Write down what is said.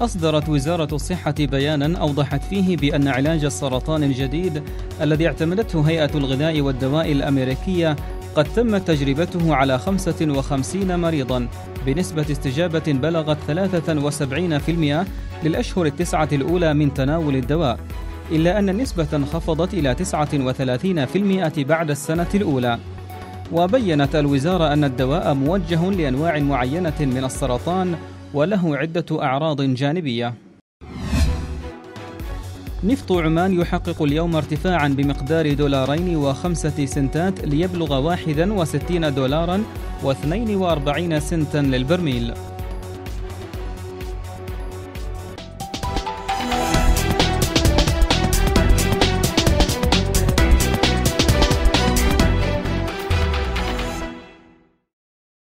أصدرت وزارة الصحة بيانا أوضحت فيه بأن علاج السرطان الجديد الذي اعتمدته هيئة الغذاء والدواء الأمريكية قد تمت تجربته على 55 مريضا بنسبة استجابة بلغت 73% للأشهر التسعة الأولى من تناول الدواء إلا أن النسبة انخفضت إلى 39% بعد السنة الأولى. وبينت الوزارة أن الدواء موجه لأنواع معينة من السرطان وله عدة أعراض جانبية. نفط عمان يحقق اليوم ارتفاعا بمقدار دولارين وخمسة سنتات ليبلغ واحدا وستين دولارا واثنين وأربعين سنتا للبرميل.